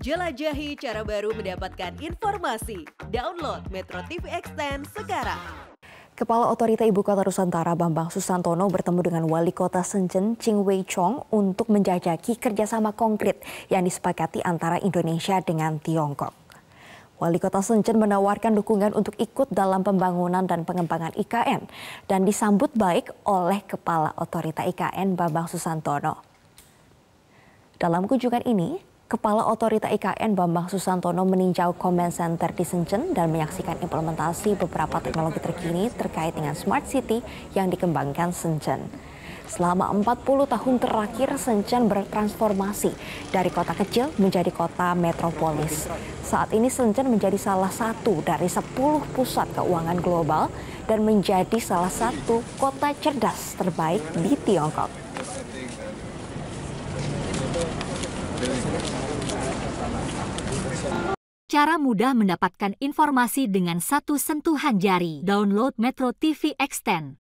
Jelajahi cara baru mendapatkan informasi. Download Metro TV Extend sekarang. Kepala Otorita Ibu Kota Nusantara Bambang Susantono bertemu dengan Wali Kota Shenzhen Ching Wei Chong untuk menjajaki kerjasama konkret yang disepakati antara Indonesia dengan Tiongkok. Wali Kota Shenzhen menawarkan dukungan untuk ikut dalam pembangunan dan pengembangan IKN dan disambut baik oleh Kepala Otorita IKN Bambang Susantono. Dalam kunjungan ini, Kepala Otorita IKN Bambang Susantono meninjau Command Center di Shenzhen dan menyaksikan implementasi beberapa teknologi terkini terkait dengan Smart City yang dikembangkan Shenzhen. Selama 40 tahun terakhir, Shenzhen bertransformasi dari kota kecil menjadi kota metropolis. Saat ini Shenzhen menjadi salah satu dari 10 pusat keuangan global dan menjadi salah satu kota cerdas terbaik di Tiongkok. Cara mudah mendapatkan informasi dengan satu sentuhan jari. Download Metro TV Extend.